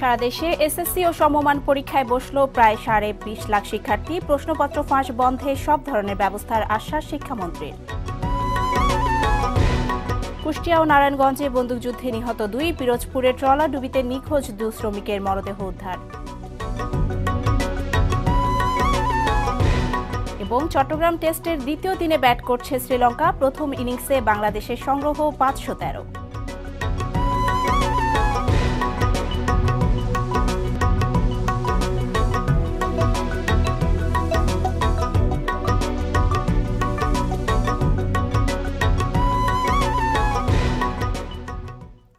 সারা দেশে এসএসসি ও সমমান পরীক্ষায় বসল প্রায় সাড়ে বিশ লাখ শিক্ষার্থী। প্রশ্নপত্র ফাঁস বন্ধে সব ধরনের ব্যবস্থার আশ্বাস শিক্ষামন্ত্রীর। কুষ্টিয়া ও নারায়ণগঞ্জে বন্দুকযুদ্ধে নিহত দুই, পিরোজপুরের ট্রলা ডুবিতে নিখোঁজ দু শ্রমিকের মরদেহ উদ্ধার। এবং চট্টগ্রাম টেস্টের দ্বিতীয় দিনে ব্যাট করছে শ্রীলঙ্কা। প্রথম ইনিংসে বাংলাদেশের সংগ্রহ পাঁচশো তেরো।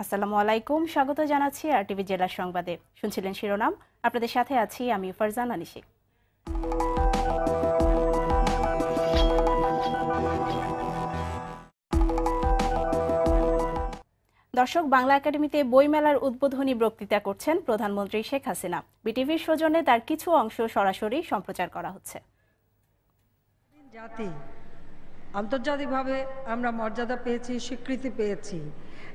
আসসালামু আলাইকুম, স্বাগত জানাচ্ছি আর টিভি জেলা সংবাদে। শুনছিলেন শিরোনাম। আপনাদের সাথে আছি আমি ফারজান আনিশি দর্শক, বাংলা একাডেমিতে বইমেলার উদ্বোধনী বক্তৃতা করছেন প্রধানমন্ত্রী শেখ হাসিনা। বিটিভির সৌজন্যে তার কিছু অংশ সরাসরি সম্প্রচার করা হচ্ছে। জাতি, আন্তর্জাতিকভাবে আমরা মর্যাদা পেয়েছি, স্বীকৃতি পেয়েছি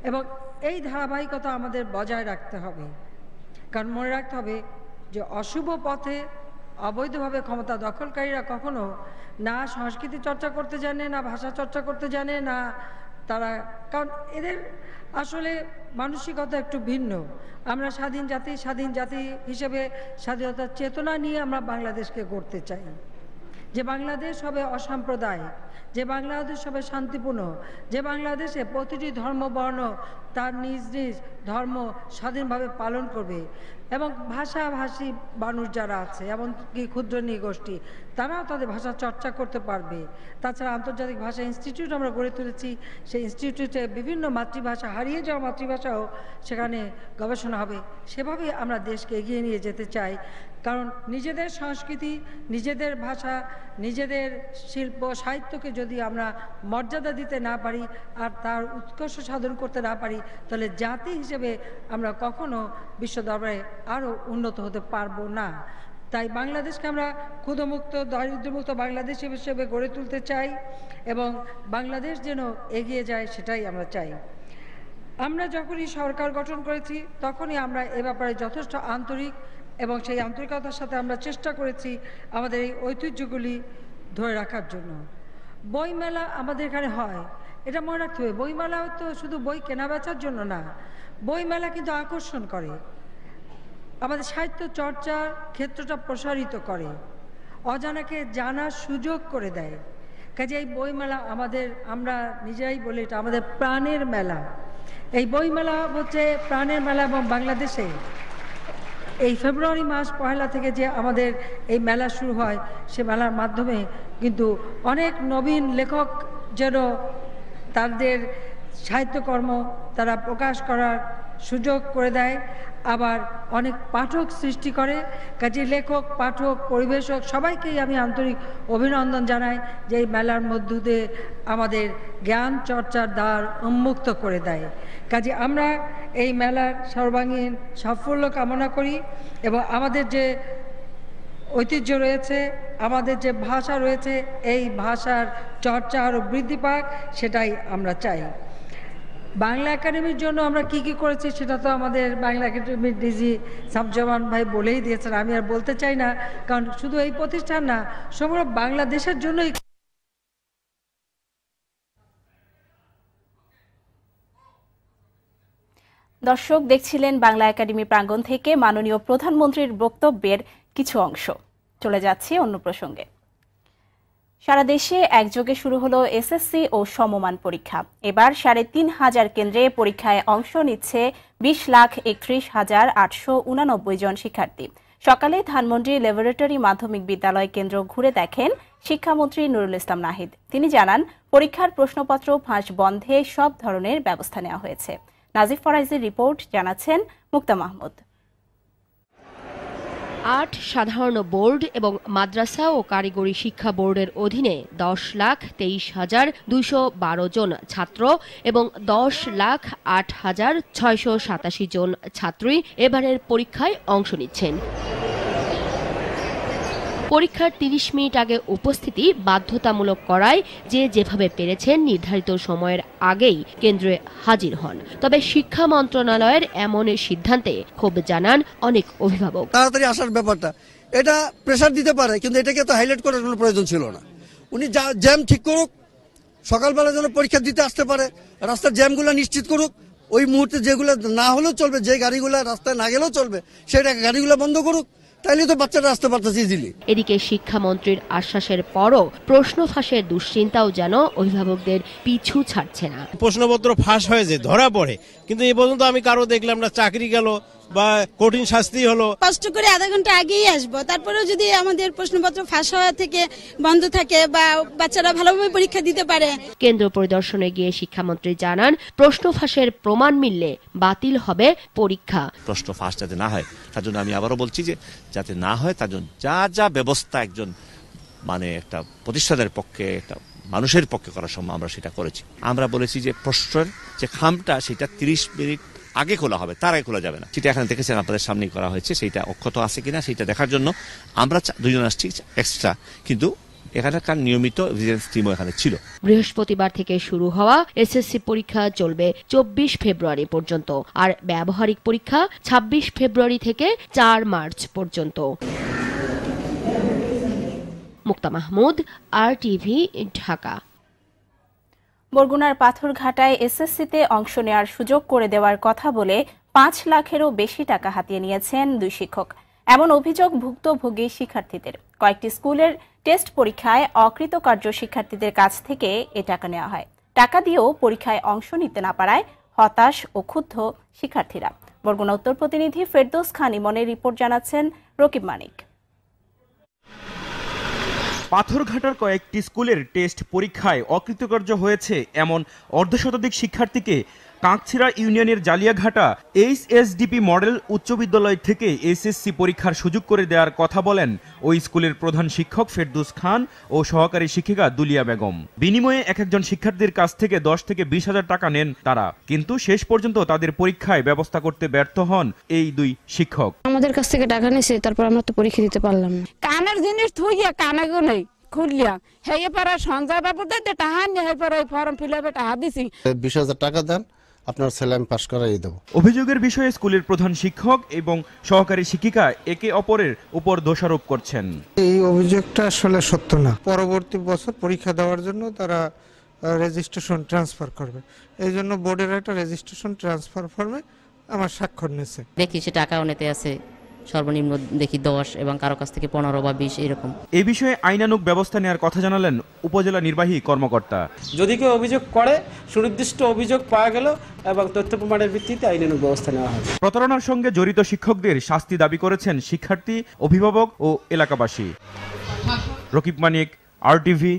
এবং এই ধারাবাহিকতা আমাদের বজায় রাখতে হবে। কারণ মনে রাখতে হবে যে অশুভ পথে অবৈধভাবে ক্ষমতা দখলকারীরা কখনো না সংস্কৃতি চর্চা করতে জানে, না ভাষা চর্চা করতে জানে, না তারা, কারণ এদের আসলে মানসিকতা একটু ভিন্ন। আমরা স্বাধীন জাতি স্বাধীন জাতি হিসেবে স্বাধীনতার চেতনা নিয়ে আমরা বাংলাদেশকে গড়তে চাই। যে বাংলাদেশ হবে অসাম্প্রদায়িক যে বাংলাদেশ হবে শান্তিপূর্ণ, যে বাংলাদেশে প্রতিটি ধর্ম বর্ণ তার নিজ নিজ ধর্ম স্বাধীনভাবে পালন করবে এবং ভাষাভাষী মানুষ যারা আছে, এমনকি ক্ষুদ্র নৃগোষ্ঠী, তারাও তাদের ভাষা চর্চা করতে পারবে। তাছাড়া আন্তর্জাতিক ভাষা ইনস্টিটিউট আমরা গড়ে তুলেছি। সেই ইনস্টিটিউটে বিভিন্ন মাতৃভাষা, হারিয়ে যাওয়া মাতৃভাষাও সেখানে গবেষণা হবে। সেভাবে আমরা দেশকে এগিয়ে নিয়ে যেতে চাই। কারণ নিজেদের সংস্কৃতি, নিজেদের ভাষা, নিজেদের শিল্প, সাহিত্যকে যদি আমরা মর্যাদা দিতে না পারি আর তার উৎকর্ষ সাধন করতে না পারি, তাহলে জাতি হিসেবে আমরা কখনো বিশ্ব দরবারে আরও উন্নত হতে পারব না। তাই বাংলাদেশকে আমরা ক্ষুদমুক্ত দারিদ্র্যমুক্ত বাংলাদেশ হিসেবে গড়ে তুলতে চাই এবং বাংলাদেশ যেন এগিয়ে যায় সেটাই আমরা চাই। আমরা যখনই সরকার গঠন করেছি, তখনই আমরা এ ব্যাপারে যথেষ্ট আন্তরিক এবং সেই আন্তরিকতার সাথে আমরা চেষ্টা করেছি আমাদের এই ঐতিহ্যগুলি ধরে রাখার জন্য। বইমেলা আমাদের এখানে হয়। এটা মনে রাখতে হবে, বইমেলা তো শুধু বই কেনা বেচার জন্য না, বইমেলা কিন্তু আকর্ষণ করে। আমাদের সাহিত্য চর্চার ক্ষেত্রটা প্রসারিত করে, অজানাকে জানার সুযোগ করে দেয়। কাজে এই বইমেলা আমাদের, আমরা নিজেরাই বলি এটা আমাদের প্রাণের মেলা। এই বইমেলা হচ্ছে প্রাণের মেলা এবং বাংলাদেশে। এই ফেব্রুয়ারি মাস পয়লা থেকে যে আমাদের এই মেলা শুরু হয়, সে মেলার মাধ্যমে কিন্তু অনেক নবীন লেখক যেন তাদের সাহিত্যকর্ম তারা প্রকাশ করার সুযোগ করে দেয়। আবার অনেক পাঠক সৃষ্টি করে। কাজে লেখক, পাঠক, পরিবেশক, সবাইকেই আমি আন্তরিক অভিনন্দন জানাই যে এই মেলার মধ্য দিয়ে আমাদের জ্ঞান চর্চার দ্বার উন্মুক্ত করে দেয়। কাজে আমরা এই মেলার সর্বাঙ্গীন সাফল্য কামনা করি এবং আমাদের যে ঐতিহ্য রয়েছে, আমাদের যে ভাষা রয়েছে, এই ভাষার চর্চা আরও বৃদ্ধি পাক, সেটাই আমরা চাই। বাংলা একাডেমির জন্য আমরা কি কি করেছি সেটা তো আমাদের বাংলা একাডেমির ডিজি সাবজামান ভাই বলেই দিয়েছেন, আমি আর বলতে চাই না, কারণ শুধু এই প্রতিষ্ঠান না, সমগ্র বাংলাদেশের জন্যই দর্শক, দেখছিলেন বাংলা একাডেমি প্রাঙ্গণ থেকে মাননীয় প্রধানমন্ত্রীর বক্তব্যের কিছু অংশ। চলে যাচ্ছি অন্য প্রসঙ্গে। সারা দেশে একযোগে শুরু হলো এসএসসি ও সমমান পরীক্ষা। এবার সাড়ে তিন হাজার কেন্দ্রে পরীক্ষায় অংশ নিচ্ছে বিশ লাখ একত্রিশ হাজার আটশো উনানব্বই জন শিক্ষার্থী। সকালে ধানমন্ডি ল্যাবরেটরি মাধ্যমিক বিদ্যালয় কেন্দ্র ঘুরে দেখেন শিক্ষামন্ত্রী নুরুল ইসলাম নাহিদ। তিনি জানান, পরীক্ষার প্রশ্নপত্র ফাঁস বন্ধে সব ধরনের ব্যবস্থা নেওয়া হয়েছে। নাজিফ ফরাইজের রিপোর্ট জানাচ্ছেন মুক্তা মাহমুদ। আট সাধারণ বোর্ড এবং মাদ্রাসা ও কারিগরি শিক্ষা বোর্ডের অধীনে দশ লাখ তেইশ হাজার দুইশো বারো জন ছাত্র এবং দশ লাখ আট হাজার ছয়শো সাতাশি জন ছাত্রী এবারের পরীক্ষায় অংশ নিচ্ছেন। পরীক্ষার তিরিশ মিনিট আগে উপস্থিতি বাধ্যতামূলক করায় যে যেভাবে পেরেছেন নির্ধারিত সময়ের আগেই কেন্দ্রে হাজির হন। তবে শিক্ষা মন্ত্রণালয়ের এমন সিদ্ধান্তে ক্ষোভ জানান অনেক অভিভাবক। তাড়াতাড়ি আসার ব্যাপারটা, এটা প্রেশার দিতে পারে, কিন্তু এটাকে তো হাইলাইট করার কোনো প্রয়োজন ছিল না। উনি যা জ্যাম ঠিক করুক, সকালবেলা যেন পরীক্ষা দিতে আসতে পারে, রাস্তার জ্যামগুলো নিশ্চিত করুক, ওই মুহূর্তে যেগুলো না হলেও চলবে, যে গাড়িগুলো রাস্তায় না গেলেও চলবে, সেটা গাড়িগুলো বন্ধ করুক তাইলে তো বাচ্চারা আসতে পারতেছে ইজিলি এদিকে শিক্ষামন্ত্রীর আশ্বাসের পরও প্রশ্ন ফাঁসের দুশ্চিন্তাও যেন অভিভাবকদের পিছু ছাড়ছে না। প্রশ্নপত্র ফাঁস হয়ে যে ধরা পড়ে। কিন্তু এ পর্যন্ত আমি কারও দেখলাম না চাকরি গেল বা কঠিন শাস্তি হলো। কষ্ট করে আধা ঘণ্টা আগেই আসব। তারপরেও যদি আমাদের প্রশ্নপত্র ফাঁস হওয়া থেকে বন্ধ থাকে বা বাচ্চারা ভালোভাবে পরীক্ষা দিতে পারে। কেন্দ্র পরিদর্শনে গিয়ে শিক্ষামন্ত্রী জানান প্রশ্ন ফাঁসের প্রমাণ মিললে বাতিল হবে পরীক্ষা। প্রশ্ন ফাঁস যাতে না হয় তার জন্য আমি আবারও বলছি যে যাতে না হয় তার জন্য যা যা ব্যবস্থা একজন মানে একটা প্রতিষ্ঠানের পক্ষে একটা মানুষের পক্ষে করা সম্ভব আমরা সেটা করেছি। আমরা বলেছি যে প্রশ্নের যে খামটা সেটা তিরিশ মিনিট আগে খোলা হবে, তার আগে খোলা যাবে না। সেটা এখানে দেখেছেন, আপনাদের সামনেই করা হয়েছে, সেইটা অক্ষত আছে কিনা সেটা দেখার জন্য আমরা দুজন আসছি এক্সট্রা কিন্তু এখানকার নিয়মিত ভিজিলেন্স টিমও এখানে ছিল। বৃহস্পতিবার থেকে শুরু হওয়া এসএসসি পরীক্ষা চলবে চব্বিশ ফেব্রুয়ারি পর্যন্ত, আর ব্যবহারিক পরীক্ষা ২৬ ফেব্রুয়ারি থেকে চার মার্চ পর্যন্ত। Mukta Mahmud R TV Dhaka. বরগুনার পাথরঘাটায় এসএসসিতে অংশ নেওয়ার সুযোগ করে দেওয়ার কথা বলে পাঁচ লাখেরও বেশি টাকা হাতিয়ে নিয়েছেন দুই শিক্ষক। এমন অভিযোগ ভুক্তভোগী শিক্ষার্থীদের। কয়েকটি স্কুলের টেস্ট পরীক্ষায় অকৃতকার্য শিক্ষার্থীদের কাছ থেকে এ টাকা নেওয়া হয়। টাকা দিয়েও পরীক্ষায় অংশ নিতে না পারায় হতাশ ও ক্ষুব্ধ শিক্ষার্থীরা। বরগুনা উত্তর প্রতিনিধি ফেরদৌস খান ইমনের রিপোর্ট জানাচ্ছেন রকিব মানিক। পাথরঘাটার কয়েকটি স্কুলের টেস্ট পরীক্ষায় অকৃতকার্য হয়েছে এমন অর্ধশতাধিক শিক্ষার্থীকে কাঁকছিড়া ইউনিয়নের জালিয়াঘাটা এইচএসডিপি মডেল উচ্চ বিদ্যালয় থেকে এসএসসি পরীক্ষার সুযোগ করে দেওয়ার কথা বলেন ওই স্কুলের প্রধান শিক্ষক ফেরদুস খান ও সহকারী শিক্ষিকা দুলিয়া বেগম। বিনিময়ে এক একজন শিক্ষার্থীর কাছ থেকে দশ থেকে বিশ হাজার টাকা নেন তারা কিন্তু শেষ পর্যন্ত তাদের পরীক্ষায় ব্যবস্থা করতে ব্যর্থ হন এই দুই শিক্ষক। আমাদের কাছ থেকে টাকা নিছে তারপর আমরা তো পরীক্ষা দিতে পারলাম না। কানের জিনিস থুইয়া কানে গো নেই খুললিয়া হেয়ে পারা সঞ্জয় বাবু দে টাহা নিয়ে হেয়ে পারা ফর্ম ফিল আপে টাহা দিছি। বিশ হাজার টাকা দেন আপনার ছেলে আমি পাশ করাই দেবো। অভিযোগের বিষয়ে স্কুলের প্রধান শিক্ষক এবং সহকারী শিক্ষিকা একে অপরের উপর দোষারোপ করছেন। এই অভিযোগটা আসলে সত্য না। পরবর্তী বছর পরীক্ষা দেওয়ার জন্য তারা রেজিস্ট্রেশন ট্রান্সফার করবে। এই জন্য বোর্ডের একটা রেজিস্ট্রেশন ট্রান্সফার ফর্মে আমার স্বাক্ষর নিয়েছে। দেখি সে টাকা অনেতে আছে। সর্বনিম্ন দেখি দশ এবং কারও কাছ থেকে পনেরো বা বিশ এরকম। এ বিষয়ে আইনানুক ব্যবস্থা নেওয়ার কথা জানালেন উপজেলা নির্বাহী কর্মকর্তা। যদি কেউ অভিযোগ করে সুনির্দিষ্ট অভিযোগ পাওয়া গেল এবং তথ্য প্রমাণের ভিত্তিতে আইনানুগ ব্যবস্থা নেওয়া হবে। প্রতারণার সঙ্গে জড়িত শিক্ষকদের শাস্তি দাবি করেছেন শিক্ষার্থী অভিভাবক ও এলাকাবাসী। রকিব মানিক আরটিভি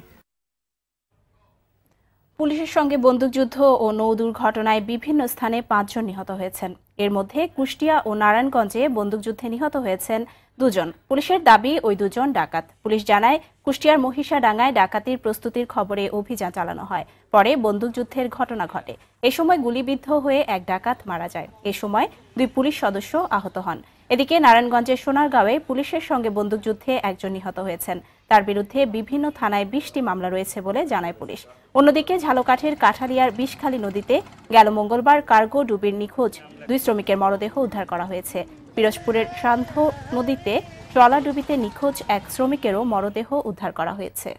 পুলিশের সঙ্গে বন্দুকযুদ্ধ ও নৌ দুর্ঘটনায় বিভিন্ন স্থানে পাঁচজন নিহত হয়েছেন। এর মধ্যে কুষ্টিয়া ও নারায়ণগঞ্জে বন্দুকযুদ্ধে নিহত হয়েছেন দুজন। পুলিশের দাবি, ওই দুজন ডাকাত। পুলিশ জানায়, কুষ্টিয়ার মহিষাডাঙ্গায় ডাকাতির প্রস্তুতির খবরে অভিযান চালানো হয়। পরে বন্দুকযুদ্ধের ঘটনা ঘটে। এ সময় গুলিবিদ্ধ হয়ে এক ডাকাত মারা যায়। এ সময় দুই পুলিশ সদস্য আহত হন। এদিকে নারায়ণগঞ্জের সোনারগাঁওয়ে পুলিশের সঙ্গে বন্দুকযুদ্ধে একজন নিহত হয়েছেন। তার বিরুদ্ধে বিভিন্ন থানায় বিশটি মামলা রয়েছে বলে জানায় পুলিশ। অন্যদিকে ঝালকাঠের, কাঠালিয়ার বিষখালী নদীতে গেল মঙ্গলবার কার্গো ডুবির নিখোঁজ দুই শ্রমিকের মরদেহ উদ্ধার করা হয়েছে। পিরোজপুরের শান্ত নদীতে ট্রলাডুবিতে নিখোঁজ এক শ্রমিকেরও মরদেহ উদ্ধার করা হয়েছে।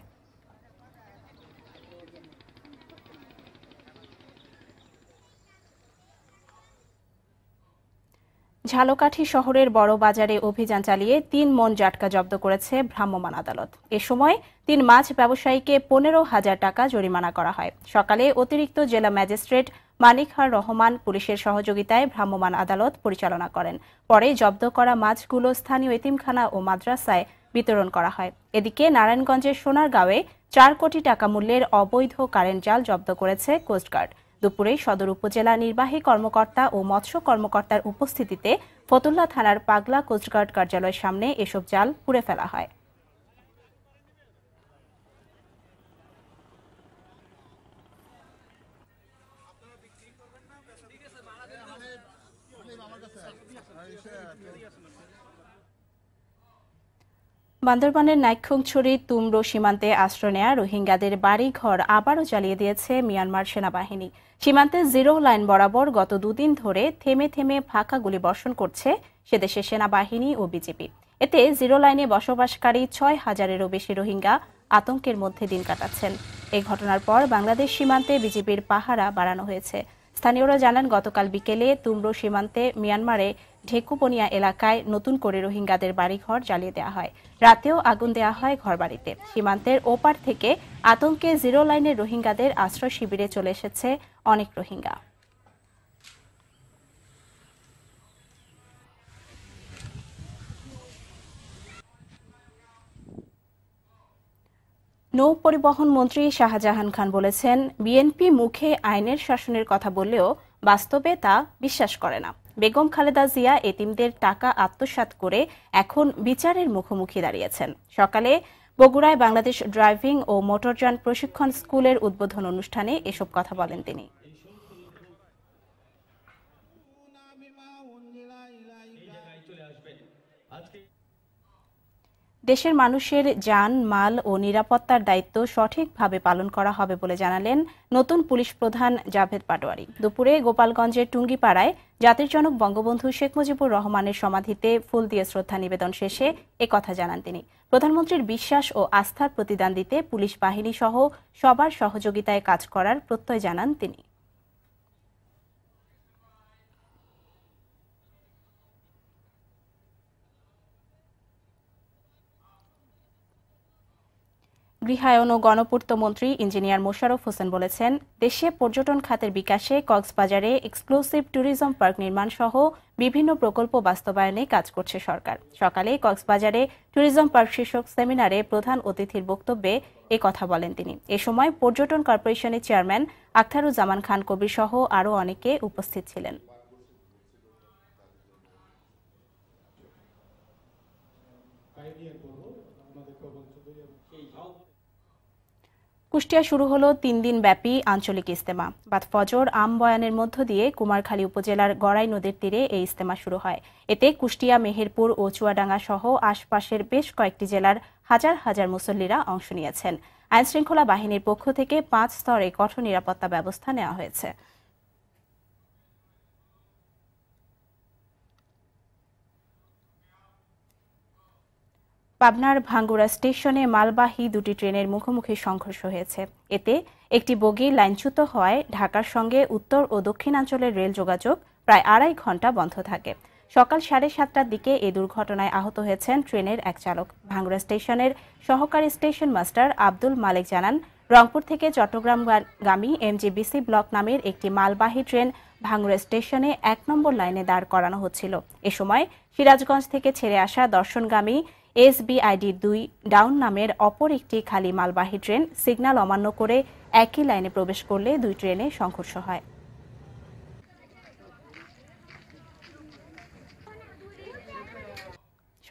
ঝালকাঠি শহরের বড় বাজারে অভিযান চালিয়ে তিন মন জাটকা জব্দ করেছে ভ্রাম্যমাণ আদালত। এ সময় তিন মাছ ব্যবসায়ীকে পনেরো হাজার টাকা জরিমানা করা হয়। সকালে অতিরিক্ত জেলা ম্যাজিস্ট্রেট মানিকহার রহমান পুলিশের সহযোগিতায় ভ্রাম্যমাণ আদালত পরিচালনা করেন। পরে জব্দ করা মাছগুলো স্থানীয় এতিমখানা ও মাদ্রাসায় বিতরণ করা হয়। এদিকে নারায়ণগঞ্জের সোনারগাঁওয়ে চার কোটি টাকা মূল্যের অবৈধ কারেন্ট জাল জব্দ করেছে কোস্টগার্ড। দুপুরে সদর উপজেলা নির্বাহী কর্মকর্তা ও মৎস্য কর্মকর্তার উপস্থিতিতে ফতুল্লা থানার পাগলা কোস্টগার্ড কার্যালয়ের সামনে এসব জাল পুড়ে ফেলা হয়। বান্দরবানের নাইক্ষুংছড়ি তুমরো সীমান্তে আশ্রয় নেয়া রোহিঙ্গাদের বাড়ি ঘর আবারও জ্বালিয়ে দিয়েছে মিয়ানমার সেনাবাহিনী। সীমান্তে জিরো লাইন বরাবর গত দুদিন ধরে থেমে থেমে ফাঁকা গুলি বর্ষণ করছে সেদেশের সেনাবাহিনী ও বিজেপি। এতে জিরো লাইনে বসবাসকারী ছয় হাজারেরও বেশি রোহিঙ্গা আতঙ্কের মধ্যে দিন কাটাচ্ছেন। এই ঘটনার পর বাংলাদেশ সীমান্তে বিজেপির পাহারা বাড়ানো হয়েছে। স্থানীয়রা জানান, গতকাল বিকেলে তুমরো সীমান্তে মিয়ানমারে ঢেকুপনিয়া এলাকায় নতুন করে রোহিঙ্গাদের বাড়িঘর জ্বালিয়ে দেওয়া হয়। রাতেও আগুন দেওয়া হয় ঘরবাড়িতে। সীমান্তের ওপার থেকে আতঙ্কে জিরো লাইনের রোহিঙ্গাদের আশ্রয় শিবিরে চলে এসেছে অনেক রোহিঙ্গা। নৌ পরিবহন মন্ত্রী শাহজাহান খান বলেছেন, বিএনপি মুখে আইনের শাসনের কথা বললেও বাস্তবে তা বিশ্বাস করে না। বেগম খালেদা জিয়া এতিমদের টাকা আত্মসাত করে এখন বিচারের মুখোমুখি দাঁড়িয়েছেন। সকালে বগুড়ায় বাংলাদেশ ড্রাইভিং ও মোটরযান প্রশিক্ষণ স্কুলের উদ্বোধন অনুষ্ঠানে এসব কথা বলেন তিনি। দেশের মানুষের যান, মাল ও নিরাপত্তার দায়িত্ব সঠিকভাবে পালন করা হবে বলে জানালেন নতুন পুলিশ প্রধান জাভেদ পাটোয়ারি। দুপুরে গোপালগঞ্জের টুঙ্গিপাড়ায় জাতির জনক বঙ্গবন্ধু শেখ মুজিবুর রহমানের সমাধিতে ফুল দিয়ে শ্রদ্ধা নিবেদন শেষে কথা জানান তিনি। প্রধানমন্ত্রীর বিশ্বাস ও আস্থার প্রতিদান দিতে পুলিশ বাহিনী সহ সবার সহযোগিতায় কাজ করার প্রত্যয় জানান তিনি। গৃহায়ন ও গণপূর্ত মন্ত্রী ইঞ্জিনিয়ার মোশারফ হোসেন বলেছেন, দেশে পর্যটন খাতের বিকাশে কক্সবাজারে এক্সক্লুসিভ ট্যুরিজম পার্ক নির্মাণ সহ বিভিন্ন প্রকল্প বাস্তবায়নে কাজ করছে সরকার। সকালে কক্সবাজারে ট্যুরিজম পার্ক শীর্ষক সেমিনারে প্রধান অতিথির বক্তব্যে এ কথা বলেন তিনি। এ সময় পর্যটন কর্পোরেশনের চেয়ারম্যান আখতারুজ্জামান খান কবির সহ আরও অনেকে উপস্থিত ছিলেন। কুষ্টিয়া শুরু হলো তিন দিন ব্যাপী আঞ্চলিক ইস্তেমা বাদ ফজর, আম বয়ানের মধ্য দিয়ে কুমারখালী উপজেলার গড়াই নদীর তীরে এই ইস্তেমা শুরু হয়। এতে কুষ্টিয়া, মেহেরপুর ও চুয়াডাঙ্গা সহ আশপাশের বেশ কয়েকটি জেলার হাজার হাজার মুসল্লিরা অংশ নিয়েছেন। আইনশৃঙ্খলা বাহিনীর পক্ষ থেকে পাঁচ স্তরে কঠোর নিরাপত্তা ব্যবস্থা নেওয়া হয়েছে। পাবনার ভাঙ্গুড়া স্টেশনে মালবাহী দুটি ট্রেনের মুখোমুখি সংঘর্ষ হয়েছে। এতে একটি বগি লাইনচ্যুত হওয়ায় ঢাকার সঙ্গে উত্তর ও দক্ষিণাঞ্চলের রেল যোগাযোগ প্রায় আড়াই ঘণ্টা বন্ধ থাকে। সকাল সাড়ে সাতটার দিকে এই দুর্ঘটনায় আহত হয়েছেন ট্রেনের এক চালক। ভাঙ্গুড়া স্টেশনের সহকারী স্টেশন মাস্টার আব্দুল মালিক জানান, রংপুর থেকে চট্টগ্রামগামী এমজিবিসি ব্লক নামের একটি মালবাহী ট্রেন ভাঙ্গুড়া স্টেশনে এক নম্বর লাইনে দাঁড় করানো হচ্ছিল। এ সময় সিরাজগঞ্জ থেকে ছেড়ে আসা দর্শনগামী এসবিআইডি দুই ডাউন নামের অপর একটি খালি মালবাহী ট্রেন সিগন্যাল অমান্য করে একই লাইনে প্রবেশ করলে দুই ট্রেনে সংঘর্ষ হয়।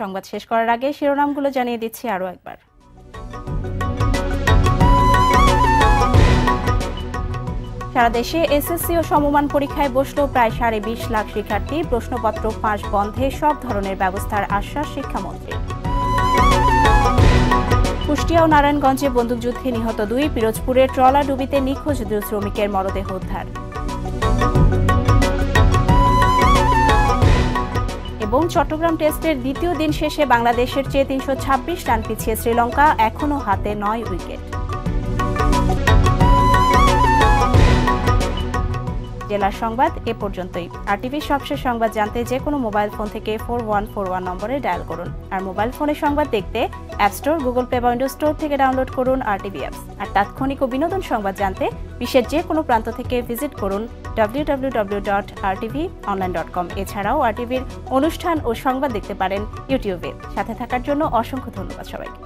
সংবাদ শেষ করার আগে শিরোনামগুলো জানিয়ে দিচ্ছি আরও একবার। সারা দেশে এসএসসি ও সমমান পরীক্ষায় বসল প্রায় সাড়ে বিশ লাখ শিক্ষার্থী, প্রশ্নপত্র ফাঁস বন্ধে সব ধরনের ব্যবস্থার আশ্বাস শিক্ষামন্ত্রী কুষ্টিয়া ও নারায়ণগঞ্জে বন্দুকযুদ্ধে নিহত দুই, পিরোজপুরে ট্রলা ডুবিতে নিখোঁজ দুই শ্রমিকের মরদেহ উদ্ধার। এবং চট্টগ্রাম টেস্টের দ্বিতীয় দিন শেষে বাংলাদেশের চেয়ে তিনশো ছাব্বিশ রান পিছিয়ে শ্রীলঙ্কা, এখনও হাতে নয় উইকেট। জেলার সংবাদ এ পর্যন্তই। আর টিভির সবশেষ সংবাদ জানতে যে কোনো মোবাইল ফোন থেকে ফোর ওয়ান ফোর ওয়ান নম্বরে ডায়াল করুন। আর মোবাইল ফোনে সংবাদ দেখতে অ্যাপ স্টোর গুগল প্লে বা উইন্ডো স্টোর থেকে ডাউনলোড করুন আর টিভি অ্যাপস। আর তাৎক্ষণিক ও বিনোদন সংবাদ জানতে বিশ্বের যে কোনো প্রান্ত থেকে ভিজিট করুন W W W dot R TV online dot com এছাড়াও আর টিভির অনুষ্ঠান ও সংবাদ দেখতে পারেন ইউটিউবে। সাথে থাকার জন্য অসংখ্য ধন্যবাদ সবাইকে।